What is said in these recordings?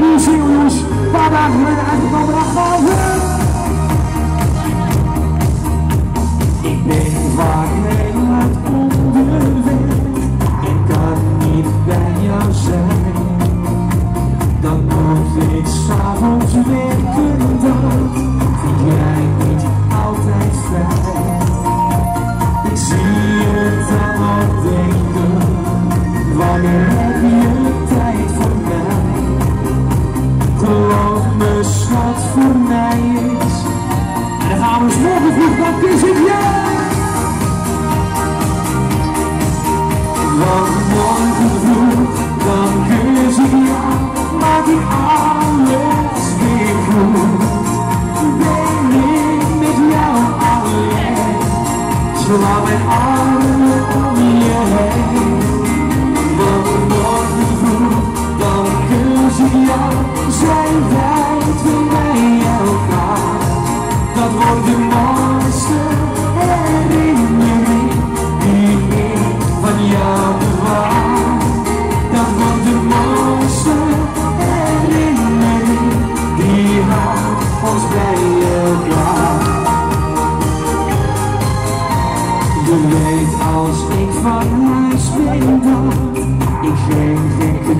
ليشي ويوش طبق من عندكم رخاوي mij is. En dan gaan we eens morgen vroeg, dan kus ik jou. Want morgen vroeg, dan kus ik jou, maak ik alles weer goed. Ben ik met jou alleen, sla mijn armen om je heen. Want morgen vroeg, dan kus ik zijn wij twee bij Dat wordt de mooiste herinnering die ik van jou bewaar. Dat wordt de mooiste herinnering die houdt ons bij elkaar. Je weet als ik van huis ben ik geen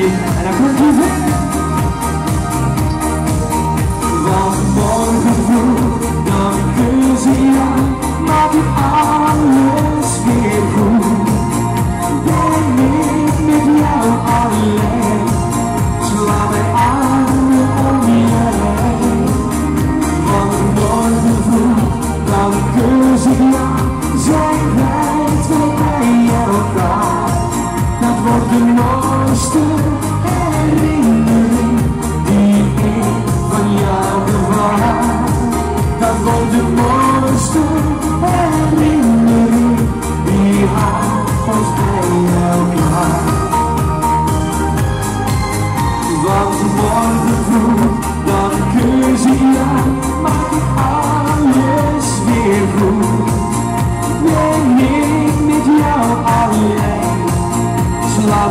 die ik, en dan komt je weg. Want morgen vroeg, weer goed. Ben ik met jou alleen, sla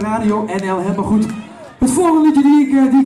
Radio NL helemaal goed. Het volgende liedje die ik, eh, die